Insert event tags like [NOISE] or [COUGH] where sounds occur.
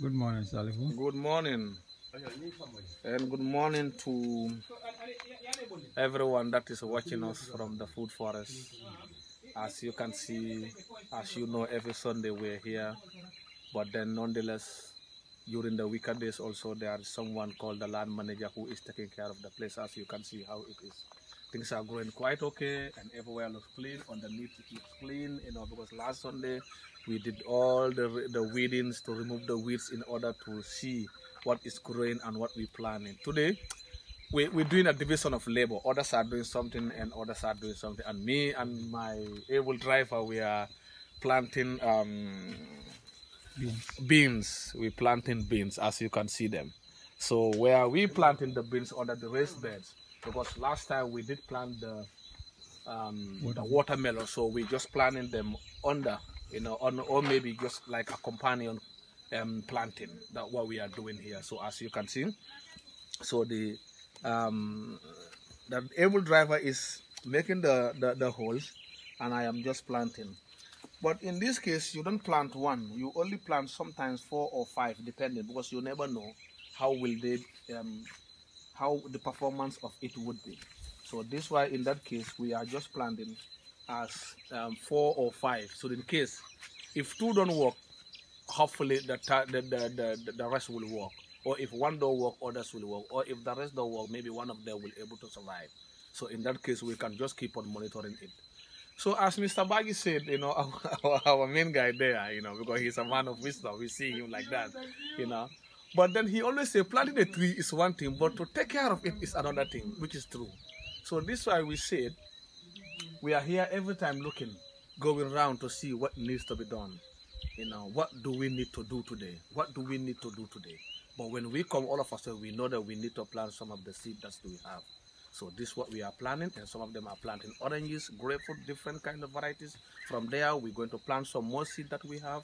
Good morning, Salifu. Good morning. And good morning to everyone that is watching us from the food forest. As you can see, as you know, every Sunday we're here. But then nonetheless, during the weekend days also, there is someone called the land manager who is taking care of the place. As you can see how it is. Things are growing quite okay and everywhere looks clean. Underneath it looks clean, you know, because last Sunday we did all the, the weedings to remove the weeds in order to see what is growing and what we're planning. Today, we, we're doing a division of labor. Others are doing something and others are doing something. And me and my able driver, we are planting um, Beans. beans. We're planting beans as you can see them. So where we planting the beans under the raised beds because last time we did plant the um, the watermelon, so we just planting them under, you know, on or maybe just like a companion um, planting. That what we are doing here. So as you can see, so the um, the able driver is making the, the the holes, and I am just planting. But in this case, you don't plant one. You only plant sometimes four or five, depending, because you never know how will they, um, how the performance of it would be. So this why in that case we are just planting as um, four or five. So in case if two don't work, hopefully the the, the, the, the rest will work. Or if one don't work, others will work. Or if the rest don't work, maybe one of them will able to survive. So in that case, we can just keep on monitoring it. So as Mr. Baggy said, you know, [LAUGHS] our, our main guy there, you know, because he's a man of wisdom, we see him like that, you know. But then he always say planting a tree is one thing, but to take care of it is another thing, which is true. So this why we said we are here every time looking, going around to see what needs to be done. You know, what do we need to do today? What do we need to do today? But when we come, all of us, we know that we need to plant some of the seed that we have. So this is what we are planting, and some of them are planting oranges, grapefruit, different kind of varieties. From there, we're going to plant some more seed that we have,